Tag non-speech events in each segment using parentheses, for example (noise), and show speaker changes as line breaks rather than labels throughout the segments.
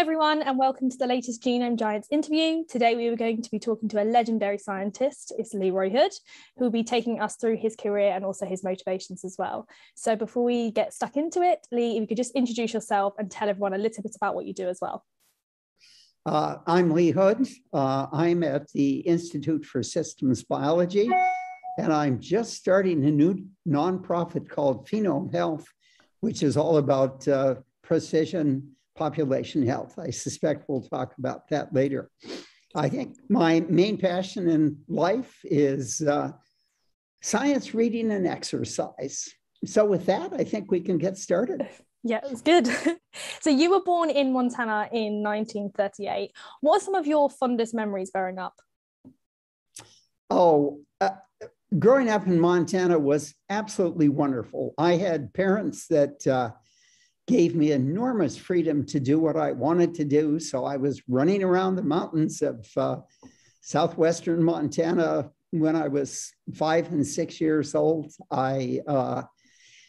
everyone, and welcome to the latest Genome Giants interview. Today, we are going to be talking to a legendary scientist, it's Leroy Hood, who will be taking us through his career and also his motivations as well. So, before we get stuck into it, Lee, if you could just introduce yourself and tell everyone a little bit about what you do as well.
Uh, I'm Lee Hood. Uh, I'm at the Institute for Systems Biology, and I'm just starting a new nonprofit called Phenome Health, which is all about uh, precision population health. I suspect we'll talk about that later. I think my main passion in life is uh, science reading and exercise. So, with that, I think we can get started.
Yeah, it's good. (laughs) so, you were born in Montana in 1938. What are some of your fondest memories growing up?
Oh, uh, growing up in Montana was absolutely wonderful. I had parents that uh, gave me enormous freedom to do what I wanted to do. So, I was running around the mountains of uh, southwestern Montana when I was five and six years old. I uh,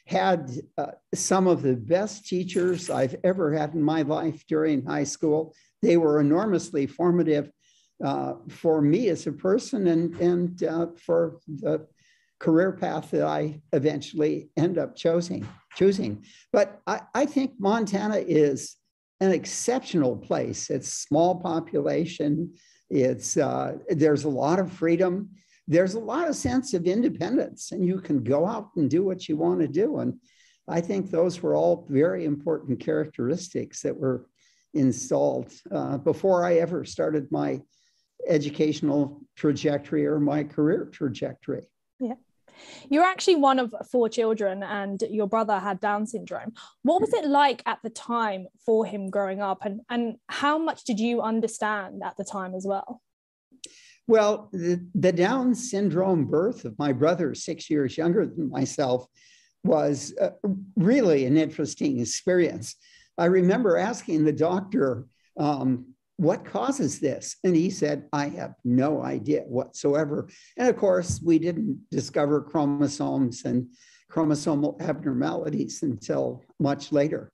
had uh, some of the best teachers I've ever had in my life during high school. They were enormously formative uh, for me as a person and, and uh, for the career path that I eventually end up choosing. Choosing. But I, I think Montana is an exceptional place. It's small population. It's uh, there's a lot of freedom there's a lot of sense of independence and you can go out and do what you want to do. And I think those were all very important characteristics that were installed uh, before I ever started my educational trajectory or my career trajectory.
You're actually one of four children, and your brother had Down syndrome. What was it like at the time for him growing up, and, and how much did you understand at the time as well?
Well, the, the Down syndrome birth of my brother, six years younger than myself, was uh, really an interesting experience. I remember asking the doctor, um, what causes this? And he said, I have no idea whatsoever. And of course, we didn't discover chromosomes and chromosomal abnormalities until much later.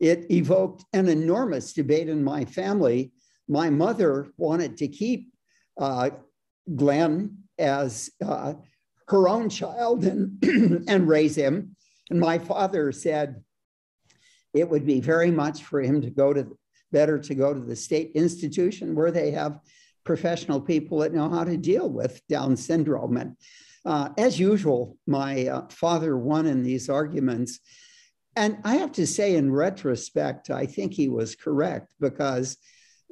It evoked an enormous debate in my family. My mother wanted to keep uh, Glenn as uh, her own child and, (clears throat) and raise him. And my father said it would be very much for him to go to, better to go to the state institution where they have professional people that know how to deal with Down syndrome. And uh, as usual, my uh, father won in these arguments. And I have to say, in retrospect, I think he was correct because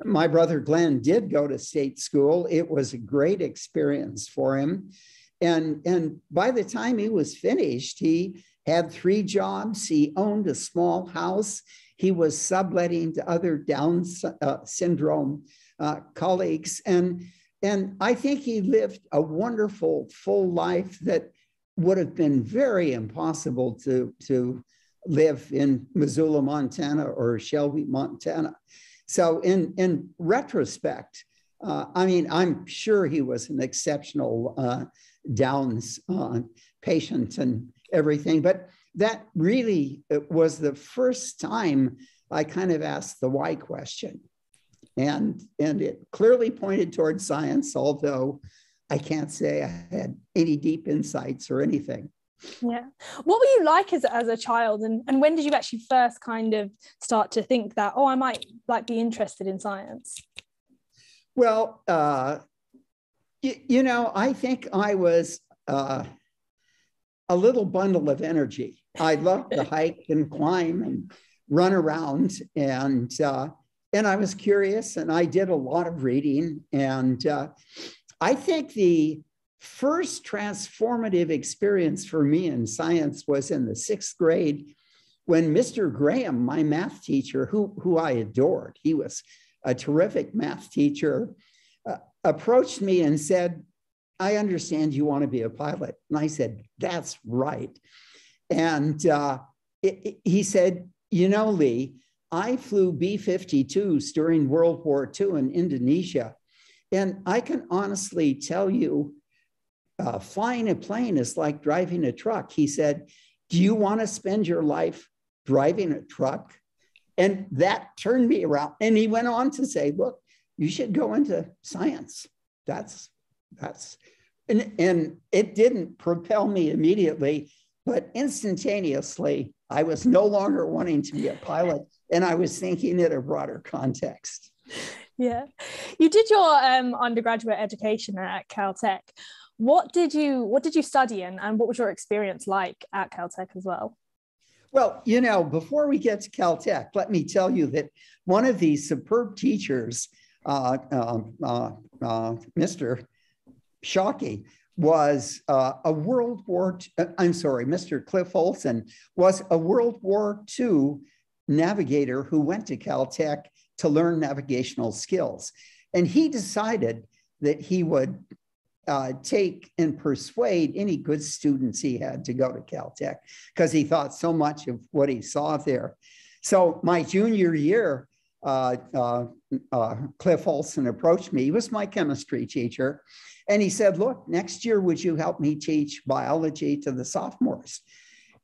my brother Glenn did go to state school. It was a great experience for him. And, and by the time he was finished, he had three jobs. He owned a small house. He was subletting to other Down uh, syndrome uh, colleagues. And, and I think he lived a wonderful, full life that would have been very impossible to, to live in Missoula, Montana or Shelby, Montana. So, in, in retrospect, uh, I mean, I'm sure he was an exceptional uh, Downs uh, patient and everything, but that really was the first time I kind of asked the why question. And, and it clearly pointed towards science, although I can't say I had any deep insights or anything.
Yeah. What were you like as, as a child? And, and when did you actually first kind of start to think that oh i might like be interested in science?
Well uh, y- you know i think i was uh, a little bundle of energy i loved to hike and climb and run around and uh, and i was curious and i did a lot of reading and uh, i think the first transformative experience for me in science was in the sixth grade when Mr. Graham, my math teacher, who, who I adored, he was a terrific math teacher, uh, approached me and said, I understand you want to be a pilot. And I said, That's right. And uh, it, it, he said, You know, Lee, I flew B 52s during World War II in Indonesia. And I can honestly tell you uh, flying a plane is like driving a truck. He said, Do you want to spend your life driving a truck? And that turned me around. And he went on to say, look, you should go into science. That's, that's, and, and it didn't propel me immediately, but instantaneously, I was no longer wanting to be a pilot and I was thinking in a broader context.
Yeah. You did your um, undergraduate education at Caltech. What did you what did you study in and what was your experience like at Caltech as well?
Well, you know, before we get to Caltech, let me tell you that one of these superb teachers, uh, um, uh, uh, Mr. Shockey, was uh, a World War, uh, I'm sorry, Mr. Cliff Olson was a World War II navigator who went to Caltech to learn navigational skills. And he decided that he would uh, take and persuade any good students he had to go to Caltech because he thought so much of what he saw there. So my junior year, uh, uh, uh, Cliff Olson approached me. He was my chemistry teacher. And he said, Look, next year, would you help me teach biology to the sophomores?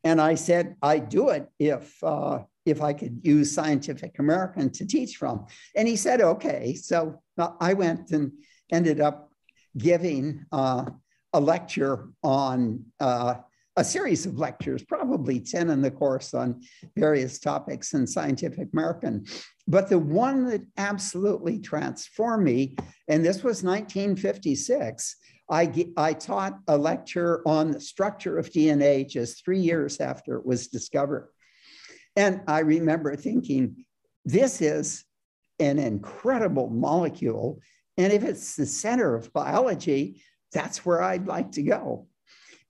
And I said, I'd do it if, uh, if I could use Scientific American to teach from. And he said, Okay. So uh, I went and ended up giving a lecture on a series of lectures, probably 10 in the course on various topics in Scientific American. But the one that absolutely transformed me, and this was 1956, I, I taught a lecture on the structure of DNA just three years after it was discovered. And I remember thinking, this is an incredible molecule. And if it's the center of biology, that's where I'd like to go.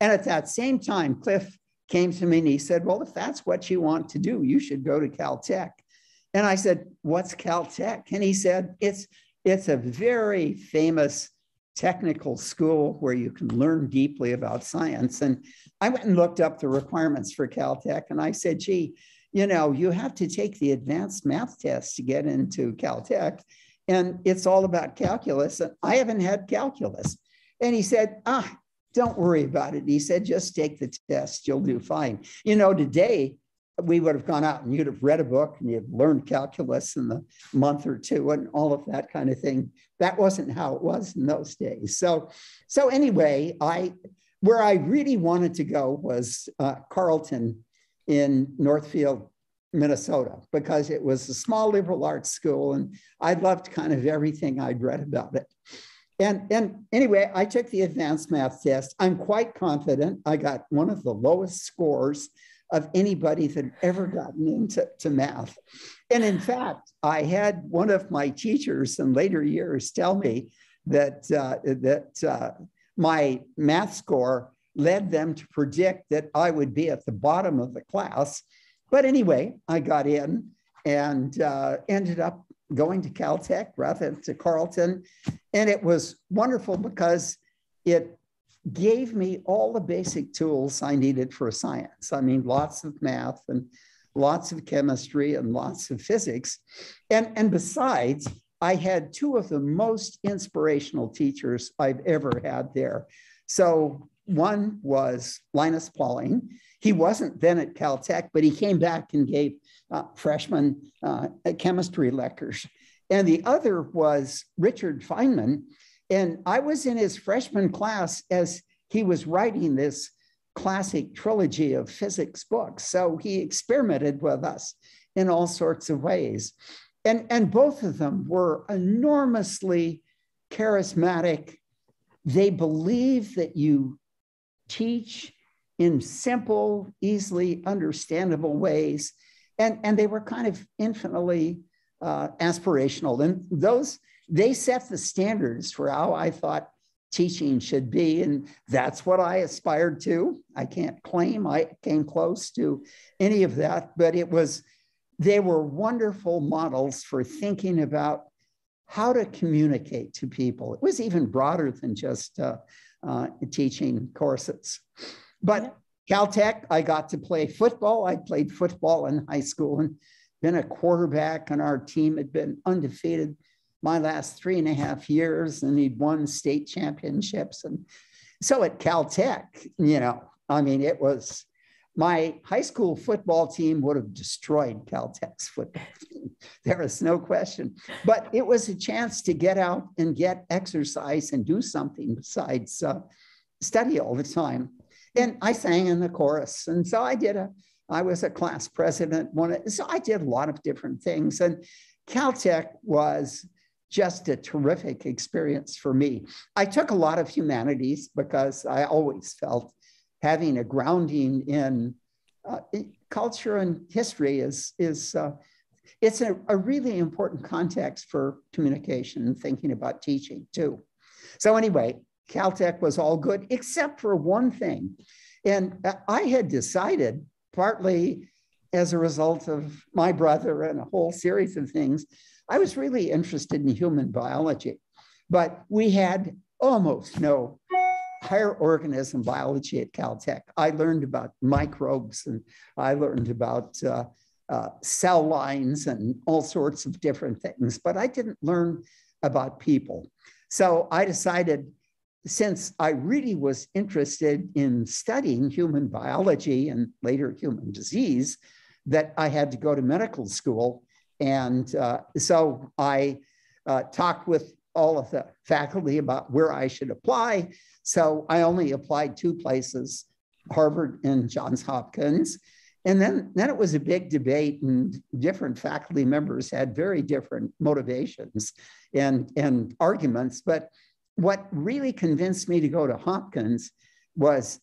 And at that same time, Cliff came to me and he said, Well, if that's what you want to do, you should go to Caltech. And I said, What's Caltech? And he said, It's it's a very famous technical school where you can learn deeply about science. And I went and looked up the requirements for Caltech and I said, gee, you know, you have to take the advanced math test to get into Caltech. And it's all about calculus. And I haven't had calculus. And he said, ah, don't worry about it. He said, just take the test, you'll do fine. You know, today we would have gone out and you'd have read a book and you'd learned calculus in the month or two and all of that kind of thing. That wasn't how it was in those days. So, so anyway, I where I really wanted to go was uh, Carleton in Northfield, Minnesota, because it was a small liberal arts school and I loved kind of everything I'd read about it. And, and anyway, I took the advanced math test. I'm quite confident I got one of the lowest scores of anybody that ever gotten into to math. And in fact, I had one of my teachers in later years tell me that, uh, that uh, my math score led them to predict that I would be at the bottom of the class. But anyway, I got in and uh, ended up going to Caltech rather than to Carleton. And it was wonderful because it gave me all the basic tools I needed for science. I mean, lots of math and lots of chemistry and lots of physics. And, and besides, I had two of the most inspirational teachers I've ever had there. So one was Linus Pauling. He wasn't then at Caltech, but he came back and gave uh, freshman uh, chemistry lectures. And the other was Richard Feynman, and I was in his freshman class as he was writing this classic trilogy of physics books. So he experimented with us in all sorts of ways. And, and both of them were enormously charismatic. They believe that you teach in simple, easily understandable ways. And, and they were kind of infinitely uh, aspirational. And those they set the standards for how I thought teaching should be. And that's what I aspired to. I can't claim I came close to any of that, but it was, they were wonderful models for thinking about how to communicate to people. It was even broader than just uh, uh, teaching courses. But Caltech, I got to play football. I played football in high school and been a quarterback, and our team had been undefeated my last three and a half years, and he'd won state championships. And so at Caltech, you know, I mean, it was my high school football team would have destroyed Caltech's football (laughs) team. There is no question. But it was a chance to get out and get exercise and do something besides uh, study all the time. And I sang in the chorus. And so I did a, I was a class president. One, so I did a lot of different things. And Caltech was just a terrific experience for me. I took a lot of humanities because I always felt having a grounding in uh, culture and history is, is uh, it's a, a really important context for communication and thinking about teaching too. So anyway, Caltech was all good except for one thing. And I had decided, partly as a result of my brother and a whole series of things, I was really interested in human biology. But we had almost no higher organism biology at Caltech. I learned about microbes and I learned about uh, uh, cell lines and all sorts of different things, but I didn't learn about people. So I decided, since I really was interested in studying human biology and later human disease, that I had to go to medical school. And uh, so I uh, talked with all of the faculty about where I should apply. So I only applied two places, Harvard and Johns Hopkins. And then, then it was a big debate, and different faculty members had very different motivations and, and arguments. But what really convinced me to go to Hopkins was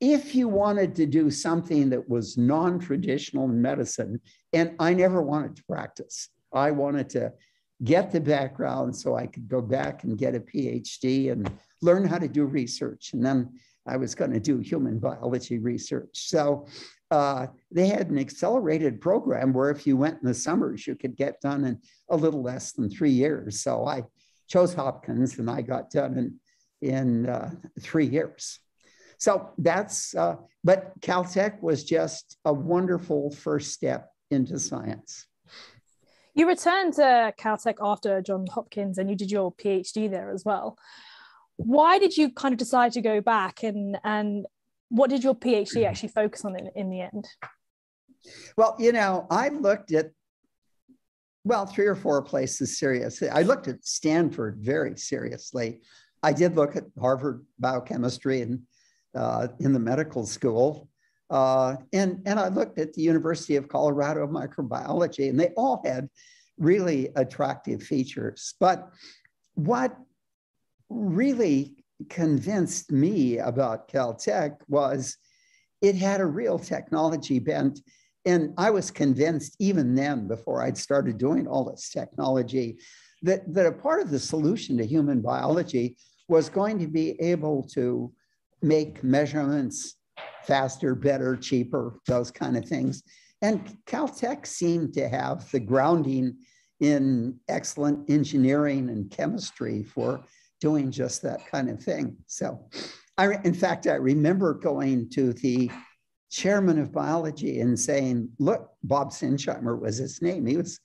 if you wanted to do something that was non traditional in medicine, and I never wanted to practice, I wanted to get the background so I could go back and get a PhD and learn how to do research. And then I was going to do human biology research. So uh, they had an accelerated program where if you went in the summers, you could get done in a little less than three years. So I chose Hopkins and I got done in, in uh, three years. So that's, uh, but Caltech was just a wonderful first step into science.
You returned to Caltech after John Hopkins and you did your PhD there as well. Why did you kind of decide to go back and, and what did your PhD actually focus on in, in the end?
Well, you know, I looked at, well, three or four places seriously. I looked at Stanford very seriously. I did look at Harvard biochemistry and uh, in the medical school. Uh, and, and I looked at the University of Colorado microbiology, and they all had really attractive features. But what really convinced me about Caltech was it had a real technology bent. And I was convinced even then, before I'd started doing all this technology, that, that a part of the solution to human biology was going to be able to make measurements faster, better, cheaper, those kind of things. And Caltech seemed to have the grounding in excellent engineering and chemistry for doing just that kind of thing. So, I, in fact, I remember going to the chairman of biology and saying, Look, Bob Sinsheimer was his name. He was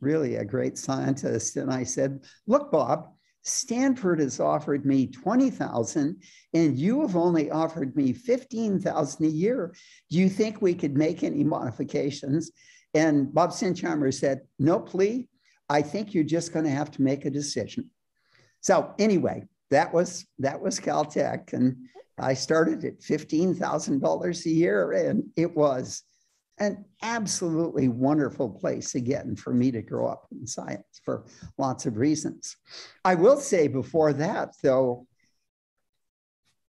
really a great scientist. And I said, Look, Bob, Stanford has offered me 20,000 and you have only offered me 15,000 a year. Do you think we could make any modifications? And Bob Sinsheimer said, no plea. I think you're just going to have to make a decision. So anyway, that was that was Caltech. And I started at $15,000 a year and it was an absolutely wonderful place again for me to grow up in science for lots of reasons. I will say before that, though,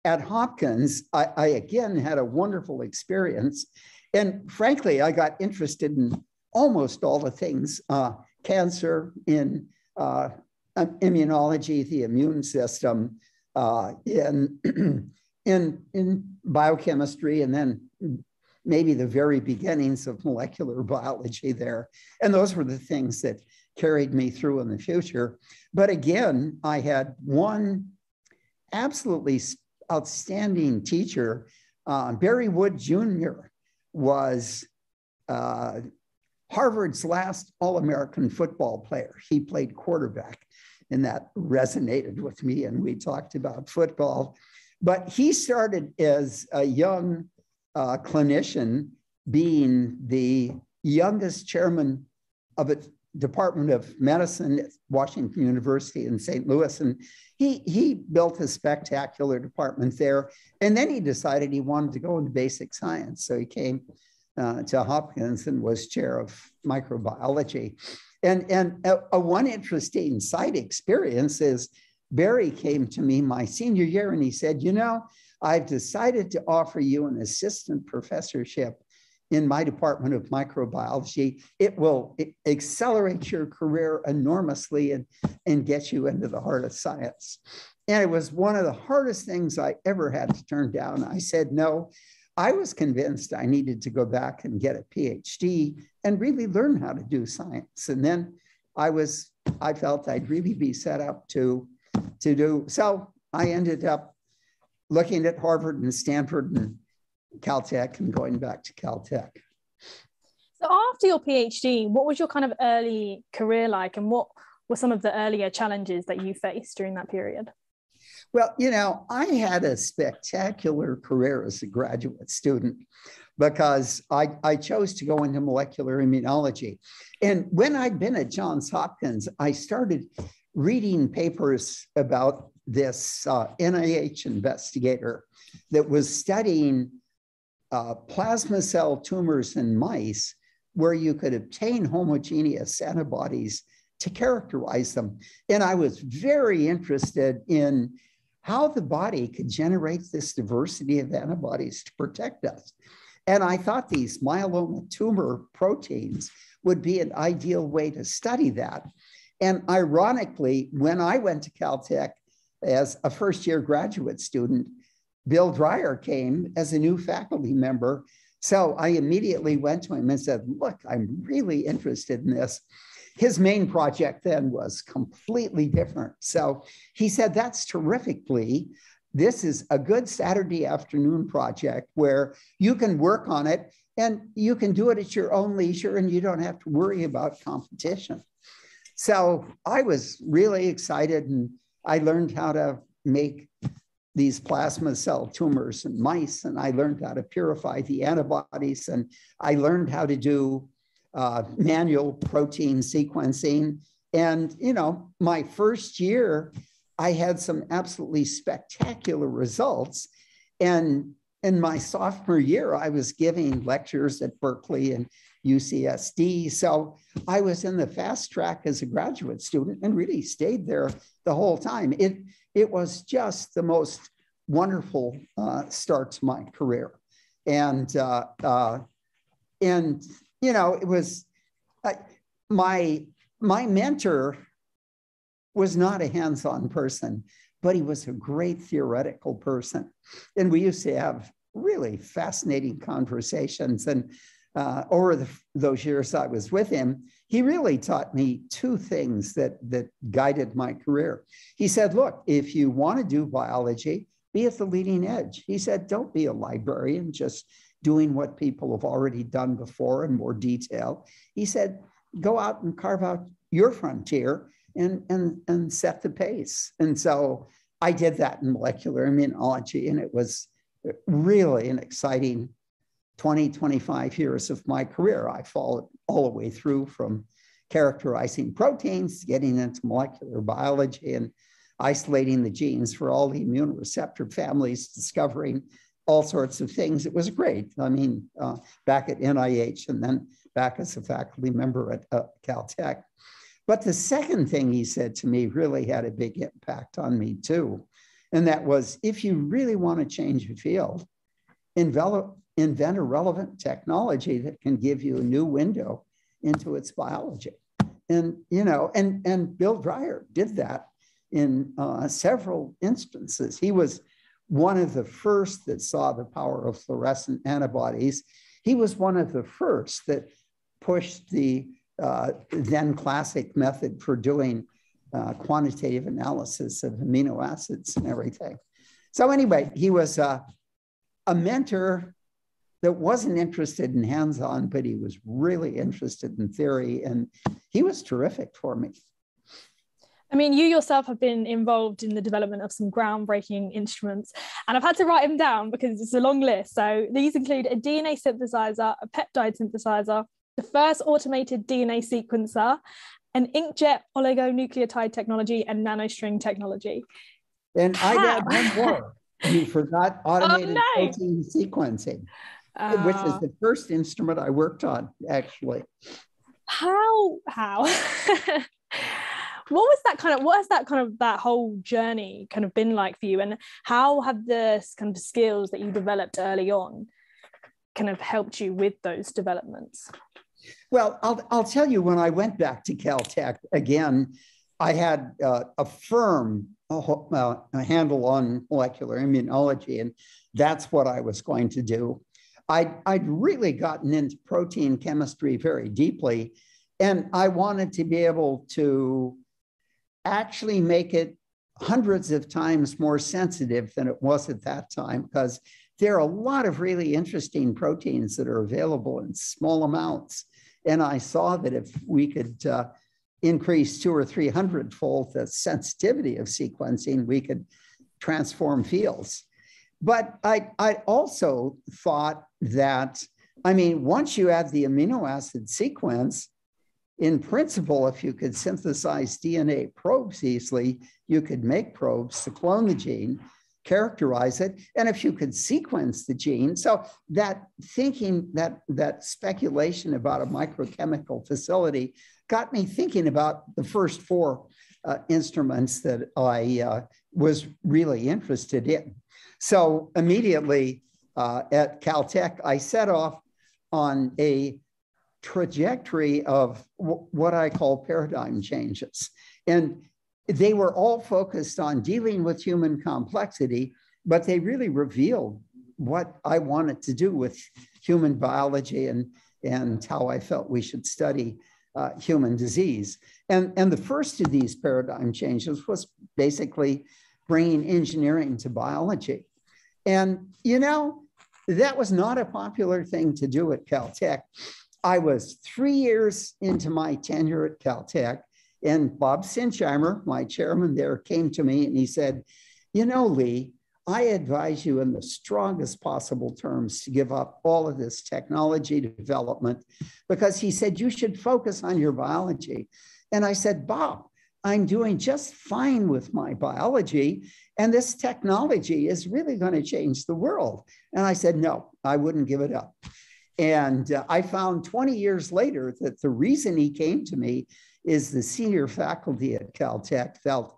at Hopkins, I, I again had a wonderful experience. And frankly, I got interested in almost all the things uh, cancer, in uh, immunology, the immune system, uh, in, (clears throat) in, in biochemistry, and then maybe the very beginnings of molecular (laughs) biology there. And those were the things that carried me through in the future. But again, I had one absolutely outstanding teacher. Uh, Barry Wood Jr. was uh, Harvard's last All American football player. He played quarterback, and that resonated with me. And we talked about football. But he started as a young uh, clinician being the youngest chairman of a Department of Medicine at Washington University in St. Louis. And he, he built a spectacular department there. And then he decided he wanted to go into basic science. So he came uh, to Hopkins and was chair of microbiology. And, and a, a one interesting side experience is Barry came to me my senior year and he said, You know, I've decided to offer you an assistant professorship in my department of microbiology. It will accelerate your career enormously and, and get you into the heart of science. And it was one of the hardest things I ever had to turn down. I said no. I was convinced I needed to go back and get a PhD and really learn how to do science. And then I was, I felt I'd really be set up to, to do. So I ended up looking at Harvard and Stanford and Caltech and going back to Caltech.
So after your PhD, what was your kind of early career like and what were some of the earlier challenges that you faced during that period?
Well, you know, I had a spectacular career as a graduate student because I, I chose to go into molecular immunology. And when I'd been at Johns Hopkins, I started reading papers about this uh, NIH investigator that was studying uh, plasma cell tumors in mice where you could obtain homogeneous antibodies to characterize them. And I was very interested in how the body could generate this diversity of antibodies to protect us. And I thought these myeloma tumor proteins would be an ideal way to study that. And ironically, when I went to Caltech as a first year graduate student, Bill Dreyer came as a new faculty member. So I immediately went to him and said, Look, I'm really interested in this. His main project then was completely different. So he said, That's terrifically. This is a good Saturday afternoon project where you can work on it and you can do it at your own leisure and you don't have to worry about competition. So I was really excited and I learned how to make these plasma cell tumors in mice, and I learned how to purify the antibodies, and I learned how to do uh, manual protein sequencing. And, you know, my first year, I had some absolutely spectacular results. And in my sophomore year, I was giving lectures at Berkeley and UCSD. So I was in the fast track as a graduate student and really stayed there the whole time. It, it was just the most wonderful uh, start to my career. And, uh, uh, and you know, it was my, my mentor was not a hands-on person, but he was a great theoretical person. And we used to have really fascinating conversations. And uh, over the, those years I was with him, he really taught me two things that, that guided my career. He said, look, if you want to do biology, be at the leading edge. He said, don't be a librarian just doing what people have already done before in more detail. He said, go out and carve out your frontier and, and, and set the pace. And so I did that in molecular immunology, and it was really an exciting 20, 25 years of my career. I followed all the way through from characterizing proteins, getting into molecular biology, and isolating the genes for all the immune receptor families, discovering all sorts of things. It was great. I mean, uh, back at NIH and then back as a faculty member at uh, Caltech. But the second thing he said to me really had a big impact on me too. And that was if you really want to change a field, envelop, invent a relevant technology that can give you a new window into its biology. And, you know, and, and Bill Dreyer did that in uh, several instances. He was one of the first that saw the power of fluorescent antibodies. He was one of the first that pushed the uh, then classic method for doing uh, quantitative analysis of amino acids and everything. So anyway, he was a mentor that wasn't interested in hands-on, but he was really interested in theory, and he was terrific for me.
I mean, you yourself have been involved in the development of some groundbreaking instruments, and I've had to write them down because it's a long list. So these include a DNA synthesizer, a peptide synthesizer, the first automated DNA sequencer, an inkjet oligonucleotide technology, and nanostring technology.
And I got one more. You (laughs) forgot oh, automated oh, no. protein sequencing, uh, which is the first instrument I worked on, actually.
How? How? (laughs) what was that kind of what has that kind of that whole journey kind of been like for you and how have the kind of skills that you developed early on kind of helped you with those developments
well i'll, I'll tell you when i went back to caltech again i had uh, a firm uh, a handle on molecular immunology and that's what i was going to do I'd, I'd really gotten into protein chemistry very deeply and I wanted to be able to actually make it hundreds of times more sensitive than it was at that time because there are a lot of really interesting proteins that are available in small amounts. And I saw that if we could uh, increase two or 300 fold the sensitivity of sequencing, we could transform fields. But I, I also thought that, I mean, once you add the amino acid sequence, in principle, if you could synthesize DNA probes easily, you could make probes to clone the gene, characterize it, and if you could sequence the gene. So that thinking, that, that speculation about a microchemical facility got me thinking about the first four uh, instruments that I uh, was really interested in. So immediately uh, at Caltech, I set off on a trajectory of what I call paradigm changes. And they were all focused on dealing with human complexity, but they really revealed what I wanted to do with human biology and, and how I felt we should study uh, human disease. And, and the first of these paradigm changes was basically bringing engineering to biology. And, you know, that was not a popular thing to do at Caltech. I was three years into my tenure at Caltech, and Bob Sinsheimer, my chairman there, came to me and he said, You know, Lee, I advise you in the strongest possible terms to give up all of this technology development because he said you should focus on your biology. And I said, Bob, I'm doing just fine with my biology, and this technology is really going to change the world. And I said, No, I wouldn't give it up. And uh, I found 20 years later that the reason he came to me is the senior faculty at Caltech felt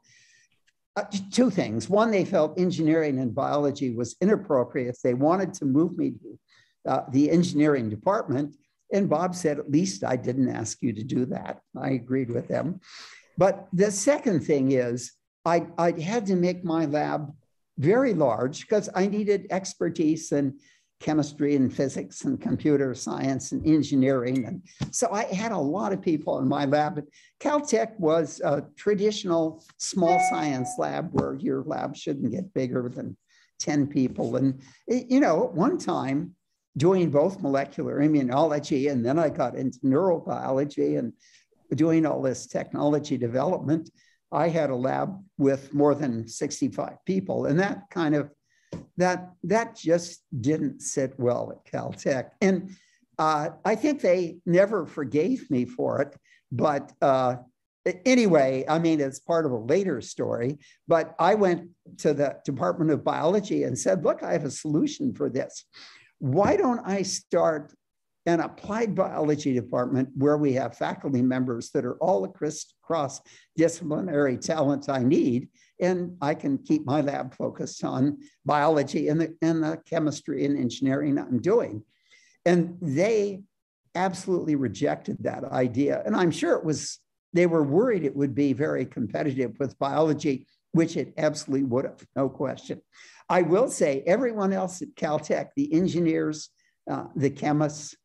uh, two things. One, they felt engineering and biology was inappropriate. They wanted to move me to uh, the engineering department. And Bob said, at least I didn't ask you to do that. I agreed with them. But the second thing is, I, I had to make my lab very large because I needed expertise and chemistry and physics and computer science and engineering. And so I had a lot of people in my lab. Caltech was a traditional small science lab where your lab shouldn't get bigger than 10 people. And, you know, at one time, doing both molecular immunology, and then I got into neurobiology and doing all this technology development. I had a lab with more than 65 people, and that kind of that that just didn't sit well at Caltech. And uh, I think they never forgave me for it. But uh, anyway, I mean, it's part of a later story. But I went to the Department of Biology and said, look, I have a solution for this. Why don't I start an applied biology department where we have faculty members that are all the cross disciplinary talent I need? And I can keep my lab focused on biology and the, and the chemistry and engineering I'm doing. And they absolutely rejected that idea. And I'm sure it was, they were worried it would be very competitive with biology, which it absolutely would have, no question. I will say everyone else at Caltech, the engineers, uh, the chemists,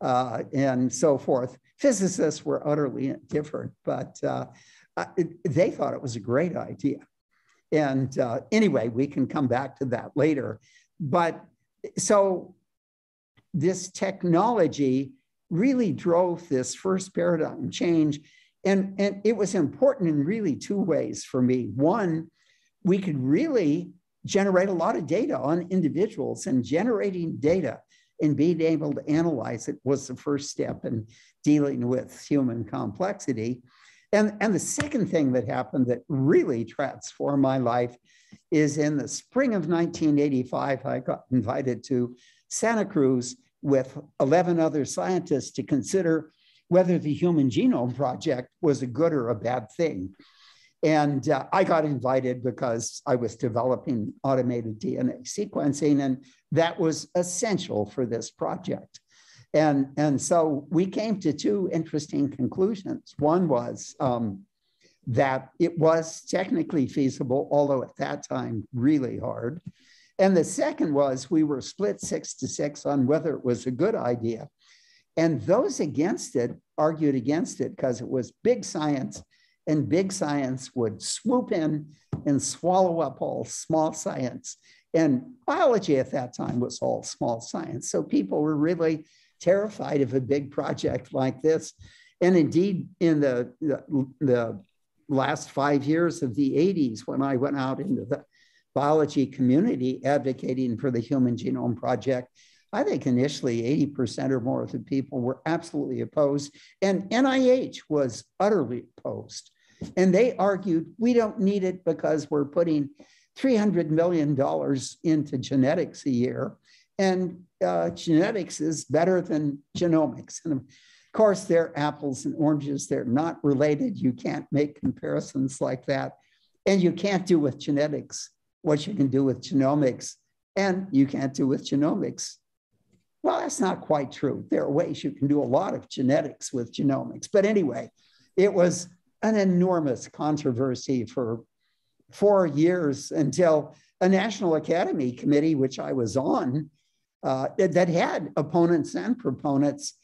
uh, and so forth, physicists were utterly different, but uh, they thought it was a great idea. And uh, anyway, we can come back to that later. But so this technology really drove this first paradigm change. And, and it was important in really two ways for me. One, we could really generate a lot of data on individuals, and generating data and being able to analyze it was the first step in dealing with human complexity. And, and the second thing that happened that really transformed my life is in the spring of 1985, I got invited to Santa Cruz with 11 other scientists to consider whether the Human Genome Project was a good or a bad thing. And uh, I got invited because I was developing automated DNA sequencing, and that was essential for this project. And, and so we came to two interesting conclusions. One was um, that it was technically feasible, although at that time really hard. And the second was we were split six to six on whether it was a good idea. And those against it argued against it because it was big science, and big science would swoop in and swallow up all small science. And biology at that time was all small science. So people were really terrified of a big project like this. And indeed, in the, the, the last five years of the 80s, when I went out into the biology community advocating for the Human Genome Project, I think initially 80% or more of the people were absolutely opposed, and NIH was utterly opposed. And they argued we don't need it because we're putting $300 million into genetics a year, and uh, genetics is better than genomics. And of course, they're apples and oranges, they're not related. You can't make comparisons like that. And you can't do with genetics what you can do with genomics, and you can't do with genomics well, that's not quite true. There are ways you can do a lot of genetics with genomics. But anyway, it was an enormous controversy for four years until a National Academy committee, which I was on, uh, that had opponents and proponents,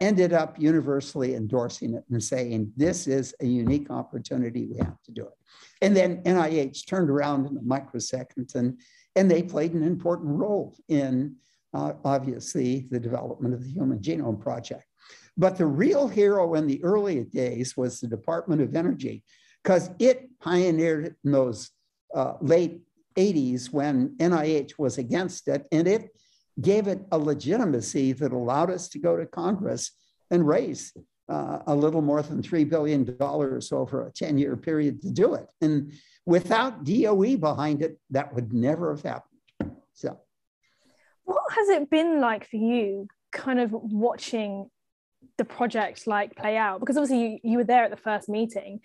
ended up universally endorsing it and saying, this is a unique opportunity, we have to do it. And then NIH turned around in a microsecond and, and they played an important role in uh, obviously the development of the Human Genome Project. But the real hero in the early days was the Department of Energy, because it pioneered in those uh, late 80s when NIH was against it, and it gave it a legitimacy that allowed us to go to Congress and raise uh, a little more than $3 billion over a 10 year period to do it. And without DOE behind it, that would never have happened. So
what has it been like for you kind of watching the project like play out because obviously you, you were there at the first meeting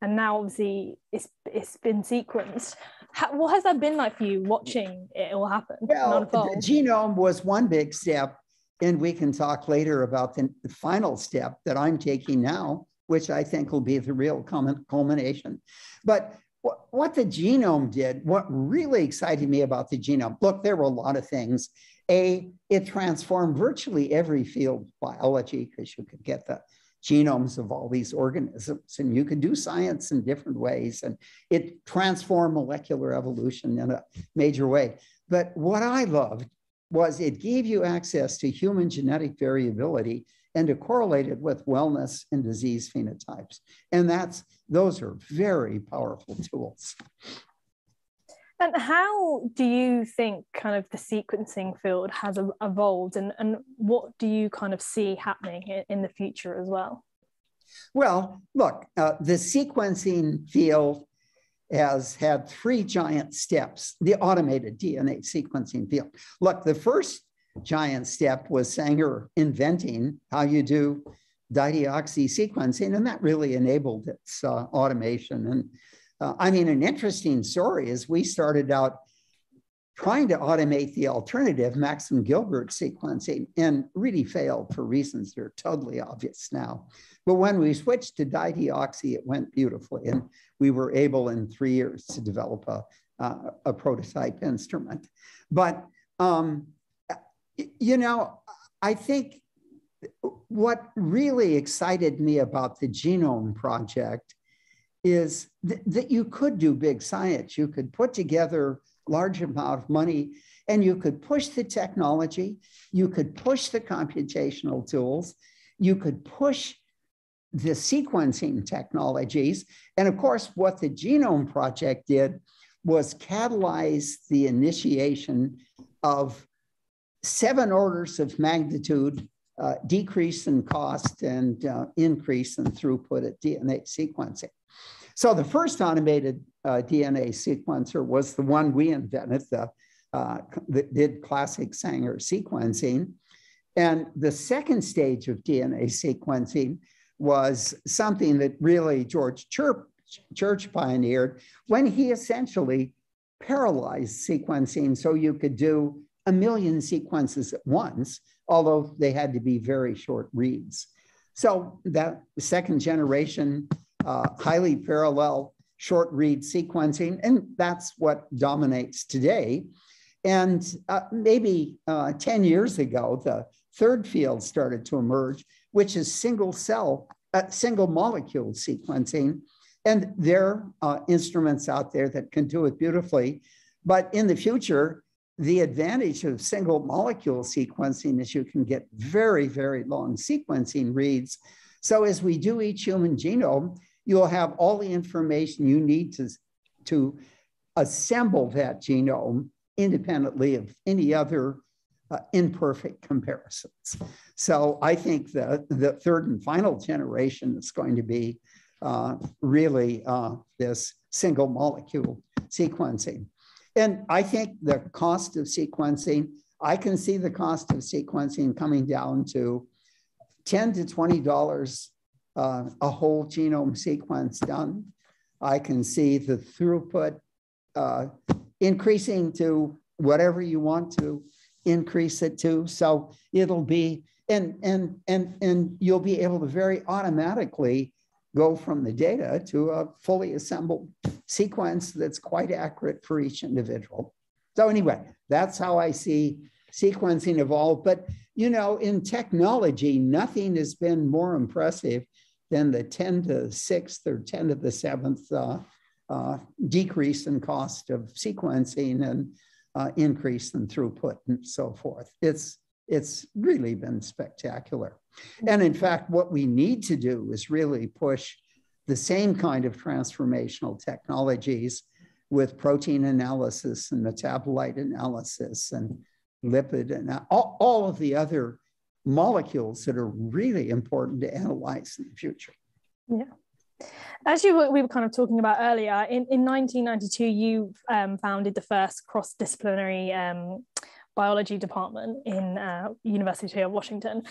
and now obviously it's it's been sequenced How, what has that been like for you watching it all happen?
Well the genome was one big step and we can talk later about the, final step that i'm taking now which i think will be the real culmination. But what, what the genome did, what really excited me about the genome, look, there were a lot of things. A, it transformed virtually every field of biology because you could get the genomes of all these organisms and you can do science in different ways and it transformed molecular evolution in a major way. But what I loved was it gave you access to human genetic variability and to correlate it with wellness and disease phenotypes. And that's those are very powerful tools.
And how do you think kind of the sequencing field has evolved and, and what do you kind of see happening in, the future as well?
Well, look, uh, the sequencing field has had three giant steps, the automated DNA sequencing field. Look, the first giant step was Sanger inventing how you do dideoxy sequencing, and that really enabled its uh, automation. And uh, I mean, an interesting story is we started out trying to automate the alternative, Maxam Gilbert sequencing, and really failed for reasons that are totally obvious now. But when we switched to dideoxy, it went beautifully, and we were able in three years to develop a, uh, a prototype instrument. But um, you know, I think what really excited me about the Genome Project is th- that you could do big science. You could put together large amount of money and you could push the technology, you could push the computational tools, you could push the sequencing technologies. And of course, what the Genome Project did was catalyze the initiation of seven orders of magnitude uh, decrease in cost and uh, increase in throughput at DNA sequencing. So the first automated uh, DNA sequencer was the one we invented, the, uh, that did classic Sanger sequencing. And the second stage of DNA sequencing was something that really George Church pioneered when he essentially parallelized sequencing so you could do a million sequences at once, although they had to be very short reads. So that second generation, uh, highly parallel short read sequencing, and that's what dominates today. And uh, maybe uh, 10 years ago, the third field started to emerge, which is single cell, uh, single molecule sequencing. And there are instruments out there that can do it beautifully. But in the future, the advantage of single molecule sequencing is you can get very, very long sequencing reads. So as we do each human genome, you'll have all the information you need to, to assemble that genome independently of any other uh, imperfect comparisons. So I think the, the third and final generation is going to be uh, really uh, this single molecule sequencing. And I think the cost of sequencing, I can see the cost of sequencing coming down to 10 to $20 uh, a whole genome sequence done. I can see the throughput uh, increasing to whatever you want to increase it to. So it'll be, and, and, and, and you'll be able to very automatically go from the data to a fully assembled sequence that's quite accurate for each individual. So anyway, that's how I see sequencing evolve. But you know, in technology, nothing has been more impressive than the 10 to the 6th or 10 to the 7th uh, uh, decrease in cost of sequencing and uh, increase in throughput and so forth. It's, it's really been spectacular. And in fact, what we need to do is really push the same kind of transformational technologies with protein analysis and metabolite analysis and lipid and all, all of the other molecules that are really important to analyze in the future.
Yeah. As you were, we were kind of talking about earlier, in, in 1992, you um, founded the first cross-disciplinary um, biology department in uh, University of Washington.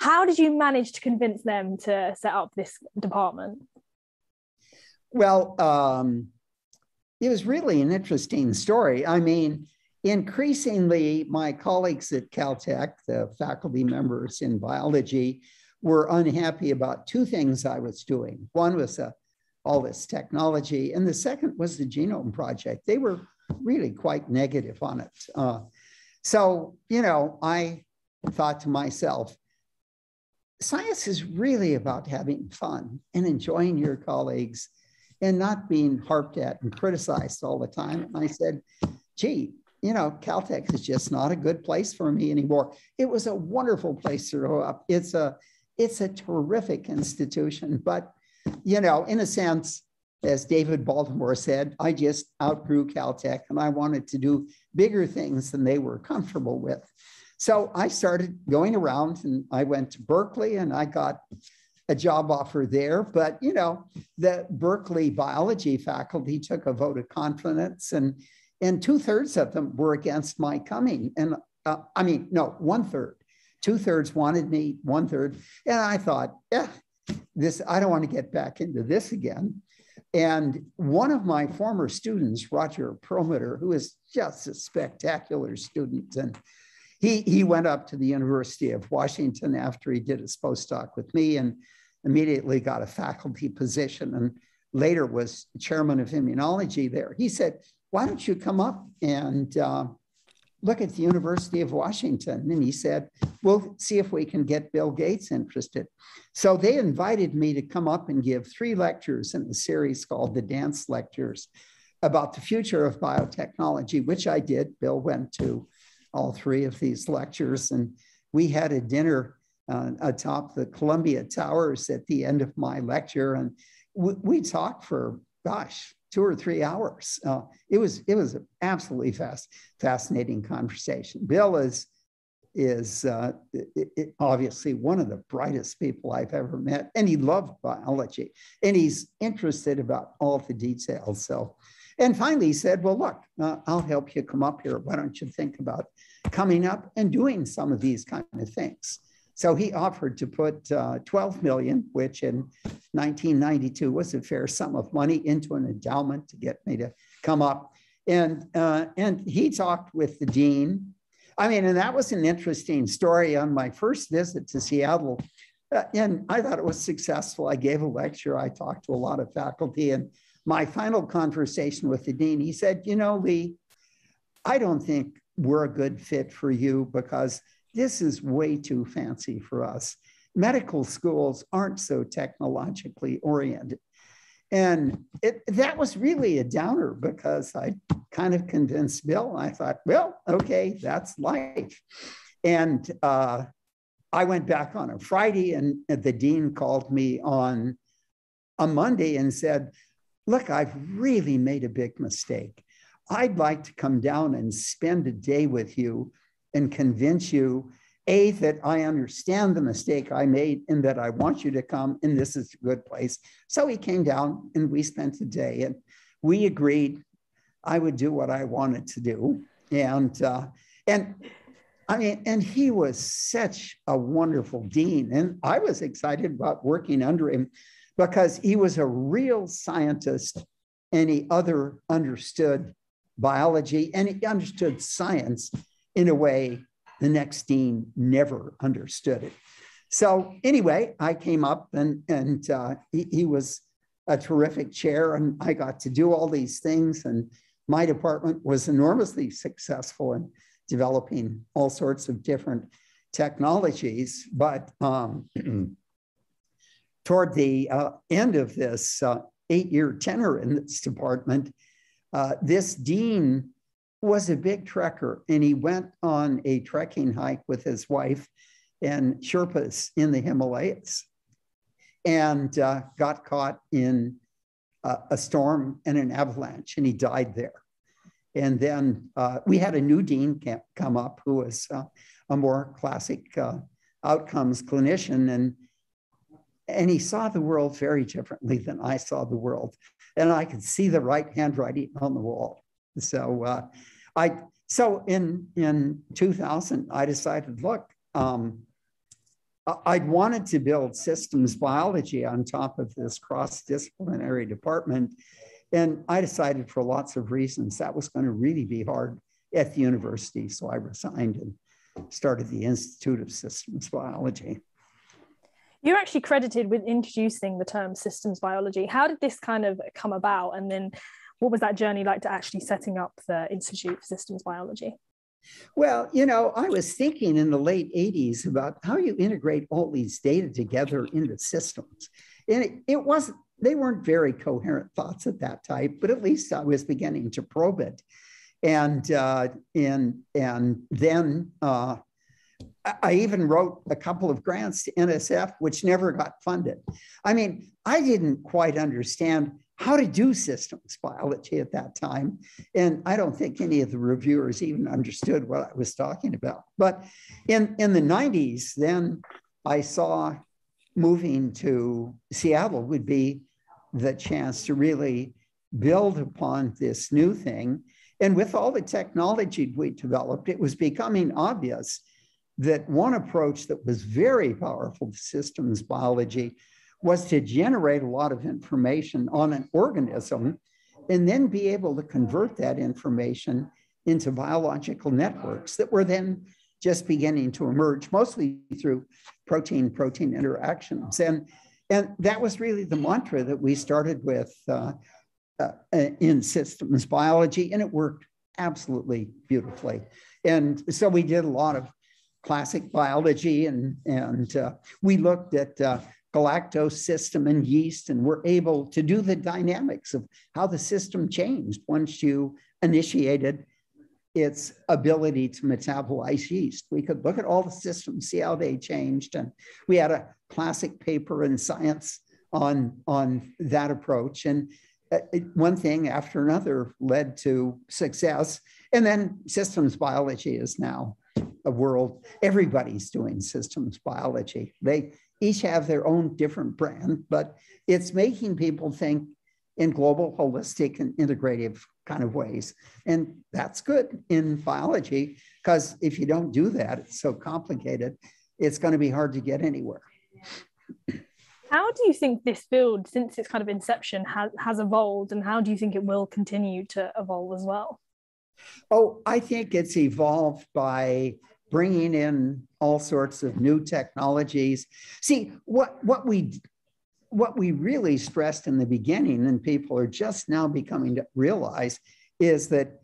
How did you manage to convince them to set up this department?
Well, um, it was really an interesting story. I mean, increasingly, my colleagues at Caltech, the faculty members in biology, were unhappy about two things I was doing. One was uh, all this technology, and the second was the Genome Project. They were really quite negative on it. Uh, so, you know, I thought to myself, science is really about having fun and enjoying your colleagues and not being harped at and criticized all the time. And I said, gee, you know, Caltech is just not a good place for me anymore. It was a wonderful place to grow up. It's a, it's a terrific institution, but you know, in a sense, as David Baltimore said, I just outgrew Caltech and I wanted to do bigger things than they were comfortable with. So I started going around and I went to Berkeley and I got a job offer there. But, you know, the Berkeley biology faculty took a vote of confidence and, and two thirds of them were against my coming. And uh, I mean, no, one third. Two thirds wanted me, one third. And I thought, yeah, this, I don't want to get back into this again. And one of my former students, Roger Perlmutter, who is just a spectacular student, and he, he went up to the University of Washington after he did his postdoc with me and immediately got a faculty position and later was chairman of immunology there. He said, why don't you come up and uh, look at the University of Washington. And he said, we'll see if we can get Bill Gates interested. So they invited me to come up and give three lectures in a series called the Danz Lectures about the future of biotechnology, which I did. Bill went to all three of these lectures and we had a dinner uh, atop the Columbia Towers at the end of my lecture, and we, we talked for gosh two or three hours. Uh, it was it was an absolutely fast, fascinating conversation. Bill is is uh, it, it, obviously one of the brightest people I've ever met, and he loved biology, and he's interested about all the details. So, and finally he said, "Well, look, uh, I'll help you come up here. Why don't you think about coming up and doing some of these kind of things?" So he offered to put uh, 12 million, which in 1992 was a fair sum of money, into an endowment to get me to come up. And, uh, and he talked with the dean. I mean, and that was an interesting story on my first visit to Seattle. Uh, and I thought it was successful. I gave a lecture, I talked to a lot of faculty. And my final conversation with the dean, he said, You know, Lee, I don't think we're a good fit for you because this is way too fancy for us. Medical schools aren't so technologically oriented. And it, that was really a downer because I kind of convinced Bill. I thought, well, okay, that's life. And uh, I went back on a Friday, and the dean called me on a Monday and said, Look, I've really made a big mistake. I'd like to come down and spend a day with you and convince you a that i understand the mistake i made and that i want you to come and this is a good place. So he came down and we spent a day and we agreed i would do what i wanted to do. And uh, and i mean and he was such a wonderful dean and i was excited about working under him because he was a real scientist and he other understood biology and he understood science in a way the next dean never understood it. So anyway, I came up and, and uh, he, he was a terrific chair and I got to do all these things. And my department was enormously successful in developing all sorts of different technologies. But um, (clears throat) toward the uh, end of this uh, eight year tenure in this department, uh, this dean was a big trekker and he went on a trekking hike with his wife and Sherpas in the Himalayas and uh, got caught in uh, a storm and an avalanche and he died there. And then uh, we had a new dean come up who was uh, a more classic uh, outcomes clinician and and he saw the world very differently than I saw the world. And I could see the right handwriting on the wall. So uh, I so in in 2000, I decided, look, um, I'd wanted to build systems biology on top of this cross-disciplinary department. And I decided for lots of reasons that was going to really be hard at the university. So I resigned and started the Institute of Systems Biology.
You're actually credited with introducing the term systems biology. How did this kind of come about? And then what was that journey like to actually setting up the Institute for Systems Biology?
Well, you know, I was thinking in the late 80s about how you integrate all these data together into systems. And it, it wasn't, they weren't very coherent thoughts at that type, but at least I was beginning to probe it. And, uh, and, and then uh, I even wrote a couple of grants to NSF, which never got funded. I mean, I didn't quite understand how to do systems biology at that time. And I don't think any of the reviewers even understood what I was talking about. But in, in the 90s, then I saw moving to Seattle would be the chance to really build upon this new thing. And with all the technology we developed, it was becoming obvious that one approach that was very powerful to systems biology was to generate a lot of information on an organism and then be able to convert that information into biological networks that were then just beginning to emerge, mostly through protein protein interactions. And, and that was really the mantra that we started with uh, uh, in systems biology, and it worked absolutely beautifully. And so we did a lot of classic biology, and, and uh, we looked at uh, galactose system and yeast, and we're able to do the dynamics of how the system changed once you initiated its ability to metabolize yeast. We could look at all the systems, see how they changed. And we had a classic paper in science on, on that approach. And uh, one thing after another led to success. And then systems biology is now a world, everybody's doing systems biology. They each have their own different brand, but it's making people think in global, holistic, and integrative kind of ways. And that's good in biology because if you don't do that, it's so complicated, it's going to be hard to get anywhere.
How do you think this field, since its kind of inception, has, has evolved, and how do you think it will continue to evolve as well?
Oh, I think it's evolved by bringing in all sorts of new technologies. See, what, what we what we really stressed in the beginning, and people are just now becoming to realize, is that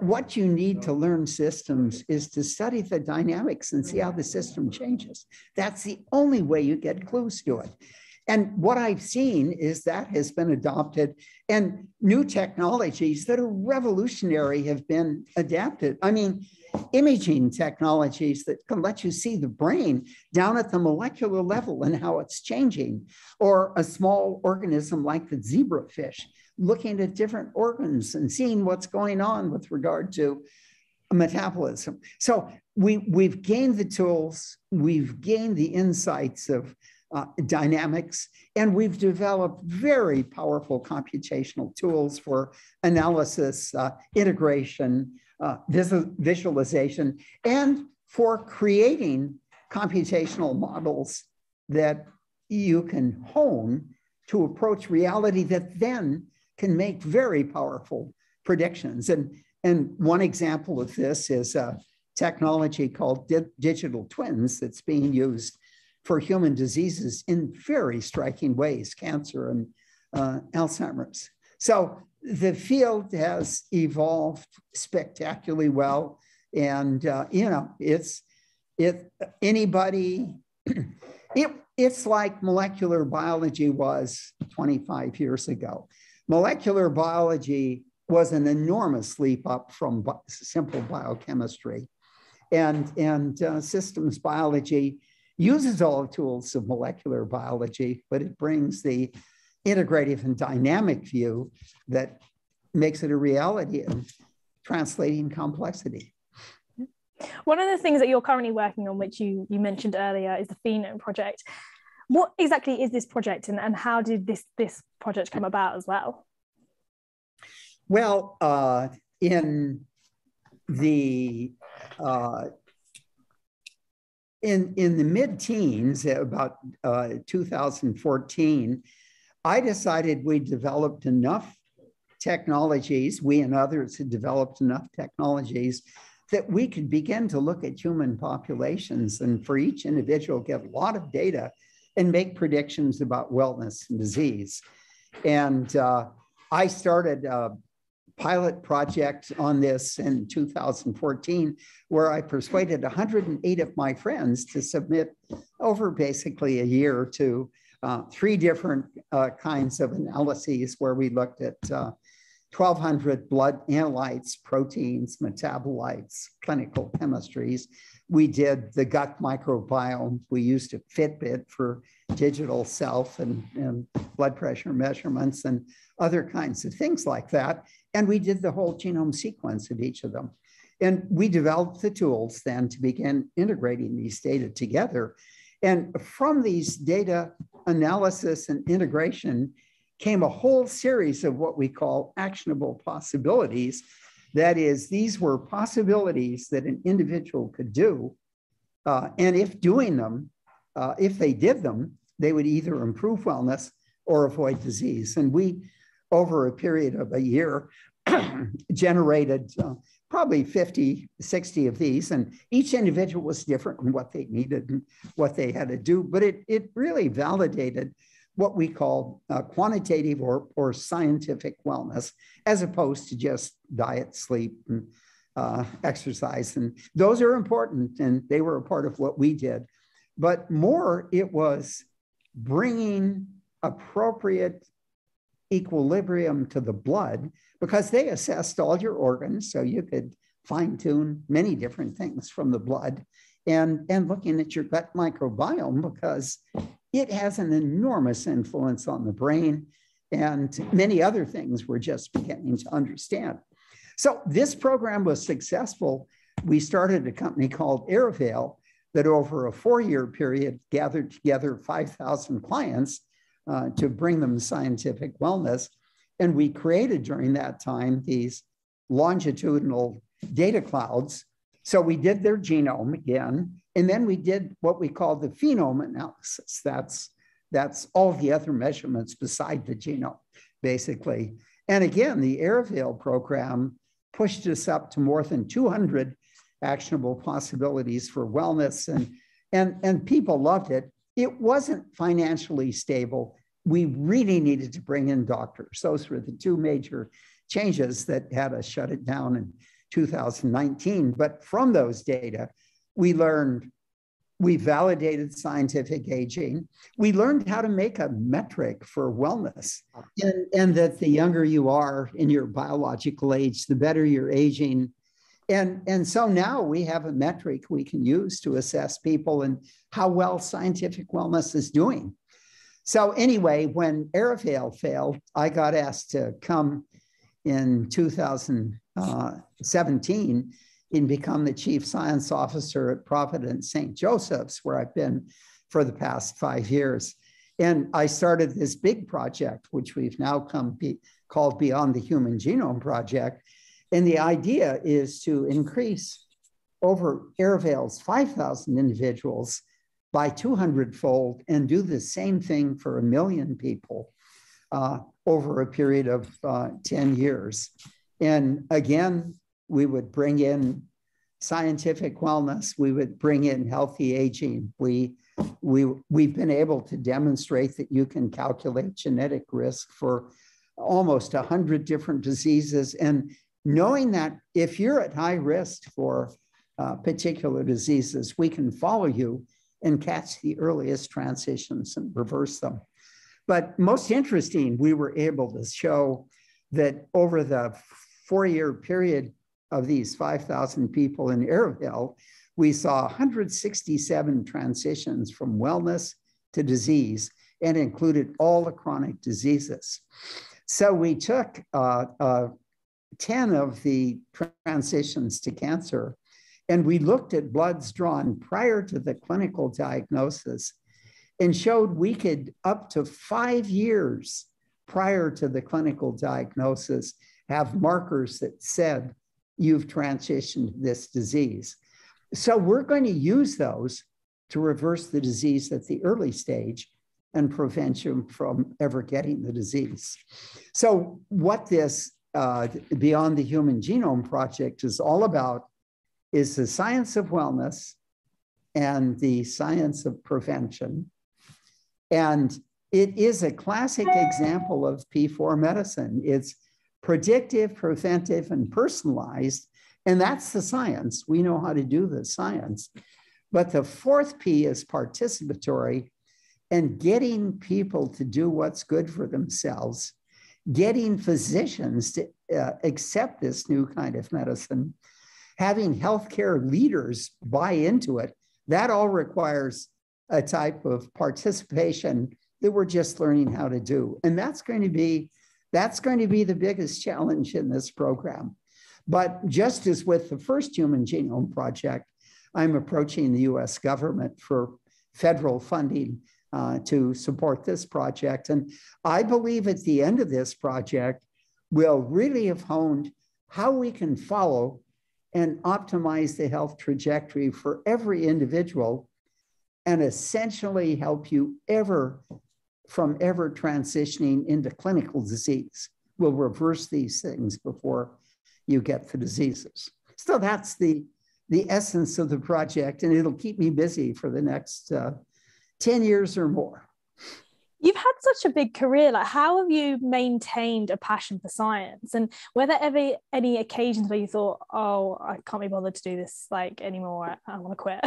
what you need to learn systems is to study the dynamics and see how the system changes. That's the only way you get clues to it. And what I've seen is that has been adopted, and new technologies that are revolutionary have been adapted. I mean, imaging technologies that can let you see the brain down at the molecular level and how it's changing, or a small organism like the zebrafish, looking at different organs and seeing what's going on with regard to metabolism. So we, we've gained the tools, we've gained the insights of uh, dynamics, and we've developed very powerful computational tools for analysis, uh, integration, uh, visualization, and for creating computational models that you can hone to approach reality that then can make very powerful predictions. And, and one example of this is a technology called di digital twins that's being used for human diseases in very striking ways, cancer and uh, Alzheimer's. So the field has evolved spectacularly well. And, uh, you know, it's, it, anybody, (clears throat) it, it's like molecular biology was 25 years ago. Molecular biology was an enormous leap up from bi simple biochemistry. And, and uh, systems biology uses all the tools of molecular biology, but it brings the integrative and dynamic view that makes it a reality of translating complexity.
One of the things that you're currently working on, which you, you mentioned earlier, is the Phenome project. What exactly is this project and, and how did this, this project come about as well?
Well, uh, in the uh, in in the mid-teens, about uh, 2014, I decided we developed enough technologies, we and others had developed enough technologies that we could begin to look at human populations and for each individual get a lot of data and make predictions about wellness and disease. And uh, I started a pilot project on this in 2014, where I persuaded 108 of my friends to submit over basically a year to uh, three different uh, kinds of analyses where we looked at uh, 1,200 blood analytes, proteins, metabolites, clinical chemistries. We did the gut microbiome. We used a Fitbit for digital self and, and blood pressure measurements and other kinds of things like that. And we did the whole genome sequence of each of them. And we developed the tools then to begin integrating these data together. And from these data analysis and integration came a whole series of what we call actionable possibilities. That is, these were possibilities that an individual could do. Uh, and if doing them, uh, if they did them, they would either improve wellness or avoid disease. And we, over a period of a year, (clears throat) generated uh, probably 50, 60 of these. And each individual was different in what they needed and what they had to do. But it, it really validated what we call uh, quantitative or, or scientific wellness, as opposed to just diet, sleep, and uh, exercise. And those are important, and they were a part of what we did. But more, it was bringing appropriate equilibrium to the blood because they assessed all your organs. So you could fine tune many different things from the blood and, and looking at your gut microbiome because it has an enormous influence on the brain and many other things we're just beginning to understand. So this program was successful. We started a company called Arivale that over a four-year period gathered together 5,000 clients uh, to bring them scientific wellness. And we created during that time these longitudinal data clouds. So we did their genome again, and then we did what we call the phenome analysis. That's, that's all the other measurements beside the genome, basically. And again, the Arivale program pushed us up to more than 200 actionable possibilities for wellness, and, and, and people loved it. It wasn't financially stable. We really needed to bring in doctors. Those were the two major changes that had us shut it down in 2019. But from those data, we learned we validated scientific aging. We learned how to make a metric for wellness, and, and, that the younger you are in your biological age, the better you're aging. And, and so now we have a metric we can use to assess people and how well scientific wellness is doing. So, anyway, when Arivale failed, I got asked to come in 2017 uh, and become the chief science officer at Providence St. Joseph's, where I've been for the past five years. And I started this big project, which we've now come be, called Beyond the Human Genome Project. And the idea is to increase over Arivale's 5,000 individuals by 200 fold and do the same thing for a million people uh, over a period of uh, 10 years. And again, we would bring in scientific wellness, we would bring in healthy aging. We, we, we've been able to demonstrate that you can calculate genetic risk for almost 100 different diseases. And knowing that if you're at high risk for uh, particular diseases, we can follow you and catch the earliest transitions and reverse them. But most interesting, we were able to show that over the four year period of these 5,000 people in Arivale, we saw 167 transitions from wellness to disease and included all the chronic diseases. So we took uh, 10 of the transitions to cancer and we looked at bloods drawn prior to the clinical diagnosis and showed we could, up to five years prior to the clinical diagnosis, have markers that said you've transitioned this disease. So we're going to use those to reverse the disease at the early stage and prevent you from ever getting the disease. So what this uh, Beyond the Human Genome Project is all about is the science of wellness and the science of prevention. And it is a classic example of P4 medicine. It's predictive, preventive, and personalized. And that's the science. We know how to do the science. But the fourth P is participatory and getting people to do what's good for themselves, getting physicians to uh, accept this new kind of medicine, having healthcare leaders buy into it. That all requires a type of participation that we're just learning how to do. And that's going to be that's going to be the biggest challenge in this program. But just as with the first Human Genome Project, I'm approaching the US government for federal funding uh, to support this project. And I believe at the end of this project, we'll really have honed how we can follow and optimize the health trajectory for every individual and essentially help you ever from ever transitioning into clinical disease. We'll reverse these things before you get the diseases. So that's the, the essence of the project, and it'll keep me busy for the next uh, 10 years or more.
You've had such a big career. Like, how have you maintained a passion for science? And were there ever any occasions where you thought, "Oh, I can't be bothered to do this like anymore. I, I want to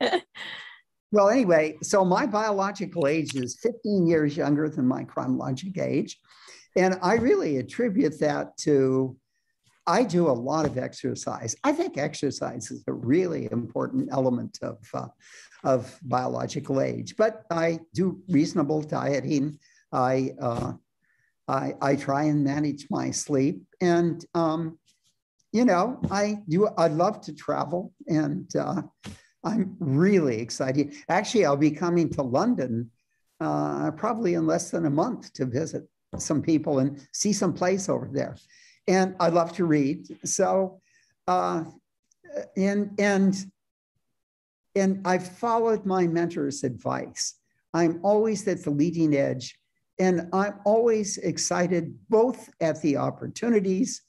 quit." (laughs)
Well, anyway, so my biological age is 15 years younger than my chronologic age. And I really attribute that to I do a lot of exercise. I think exercise is a really important element of, uh, of biological age, but I do reasonable dieting. I, uh, I, I try and manage my sleep. And, um, you know, I do, I love to travel and uh, I'm really excited. Actually, I'll be coming to London uh, probably in less than a month to visit some people and see some place over there and I love to read. So, uh, and and and I followed my mentor's advice. I'm always at the leading edge, and I'm always excited both at the opportunities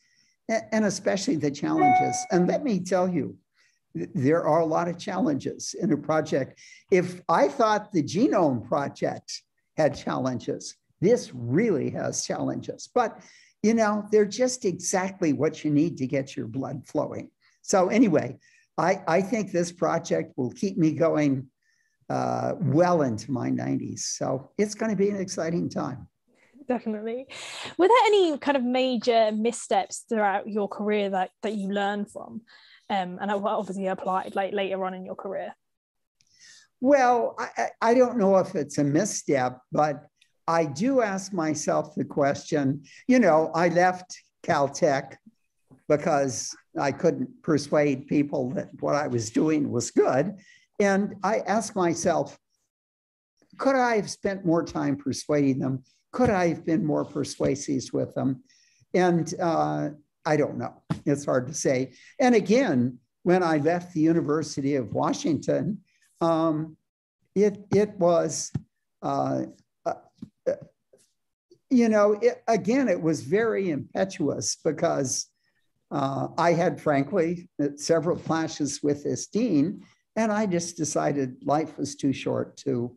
and especially the challenges. And let me tell you, there are a lot of challenges in a project. If I thought the genome project had challenges, this really has challenges. But you know, they're just exactly what you need to get your blood flowing. So anyway, I, I think this project will keep me going uh, well into my 90s. So it's going to be an exciting time.
Definitely. Were there any kind of major missteps throughout your career that, that you learned from um, and obviously applied like later on in your career?
Well, I, I don't know if it's a misstep, but I do ask myself the question you know, I left Caltech because I couldn't persuade people that what I was doing was good. And I ask myself, could I have spent more time persuading them? Could I have been more persuasive with them? And uh, I don't know. It's hard to say. And again, when I left the University of Washington, um, it, it was uh, you know, it, again, it was very impetuous because uh, I had, frankly, several clashes with this dean, and I just decided life was too short to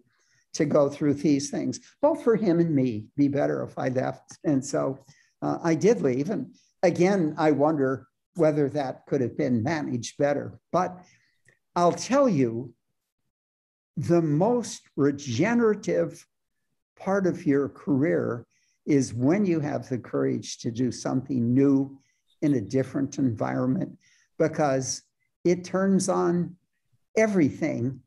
to go through these things. Both for him and me, be better if I left. And so uh, I did leave. And again, I wonder whether that could have been managed better. But I'll tell you, the most regenerative part of your career is when you have the courage to do something new in a different environment because it turns on everything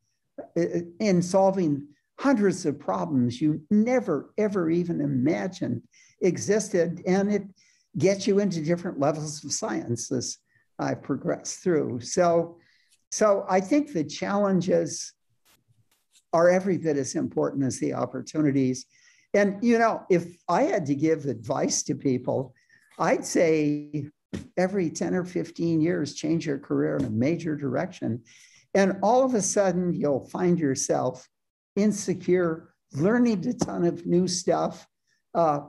uh, uh, in solving hundreds of problems you never ever even imagined existed and it gets you into different levels of science as i progress through. So so i think the challenges are every bit as important as the opportunities and, you know, if I had to give advice to people, I'd say every 10 or 15 years, change your career in a major direction. And all of a sudden, you'll find yourself insecure, learning a ton of new stuff, uh,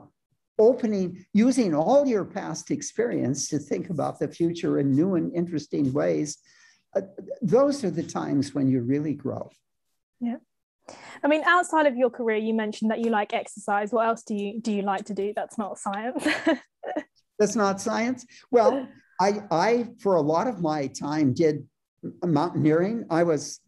opening, using all your past experience to think about the future in new and interesting ways. Uh, those are the times when you really grow.
Yeah. I mean, outside of your career, you mentioned that you like exercise. What else do you do you like to do that's not science? (laughs)
that's not science. Well, I I for a lot of my time did mountaineering. I was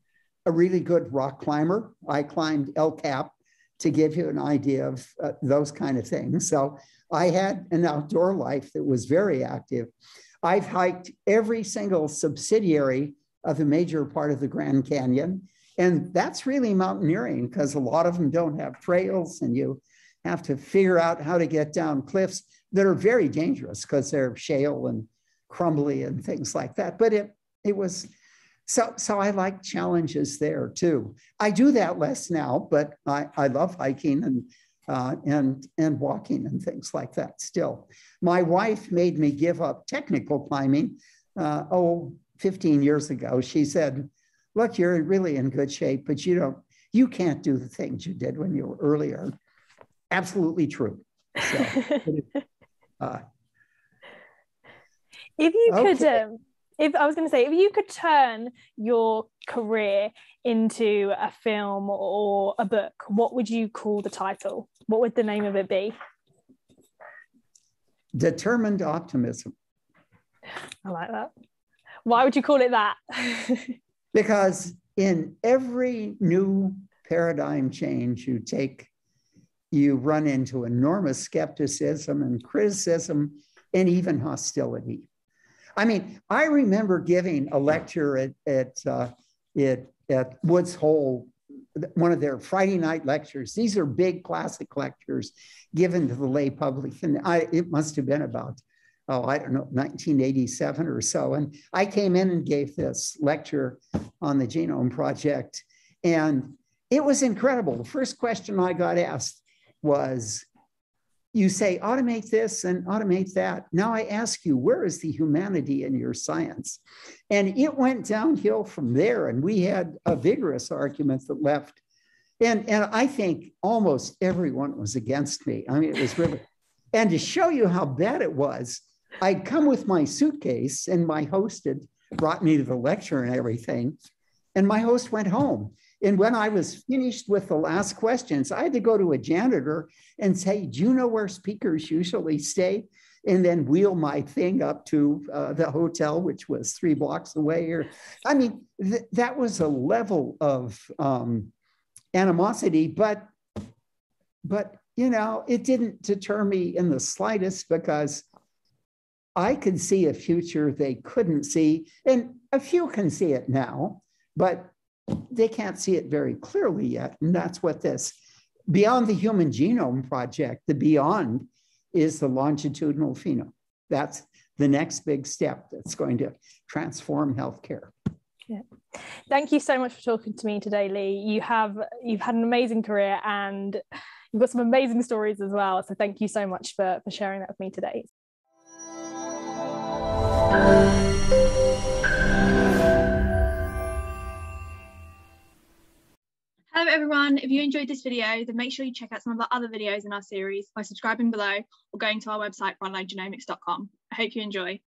a really good rock climber. I climbed El Cap to give you an idea of uh, those kind of things. So I had an outdoor life that was very active. I've hiked every single subsidiary of a major part of the Grand Canyon. And that's really mountaineering because a lot of them don't have trails and you have to figure out how to get down cliffs that are very dangerous because they're shale and crumbly and things like that. But it it was so so I like challenges there too. I do that less now, but I, I love hiking and uh, and and walking and things like that still. My wife made me give up technical climbing uh, oh 15 years ago. She said, look, you're really in good shape, but you don't, you can't do the things you did when you were earlier. Absolutely true. So, (laughs) uh,
if you okay. could, um, if I was going to say, if you could turn your career into a film or a book, what would you call the title? What would the name of it be?
Determined optimism.
I like that. Why would you call it that? (laughs)
Because in every new paradigm change you take, you run into enormous skepticism and criticism and even hostility. I mean, I remember giving a lecture at at uh, at, at Woods Hole, one of their Friday night lectures. These are big classic lectures given to the lay public, and I it must have been about oh I don't know 1987 or so. And I came in and gave this lecture on the Genome Project, and it was incredible. The first question I got asked was you say automate this and automate that. Now I ask you, where is the humanity in your science? And it went downhill from there. And we had a vigorous argument that left. And, and I think almost everyone was against me. I mean, it was really, and to show you how bad it was, I'd come with my suitcase and my host had brought me to the lecture and everything. And my host went home. And when I was finished with the last questions, I had to go to a janitor and say, Do you know where speakers usually stay? And then wheel my thing up to uh, the hotel, which was three blocks away. Or, I mean, th- that was a level of um, animosity, but, but you know, it didn't deter me in the slightest because I could see a future they couldn't see, and a few can see it now, but they can't see it very clearly yet. And that's what this Beyond the Human Genome Project, the beyond is the longitudinal phenome. That's the next big step that's going to transform healthcare.
Yeah. Thank you so much for talking to me today, Lee. You have you've had an amazing career and you've got some amazing stories as well. So thank you so much for, for sharing that with me today.
Hello everyone, if you enjoyed this video, then make sure you check out some of our other videos in our series by subscribing below or going to our website, frontlinegenomics.com. I hope you enjoy.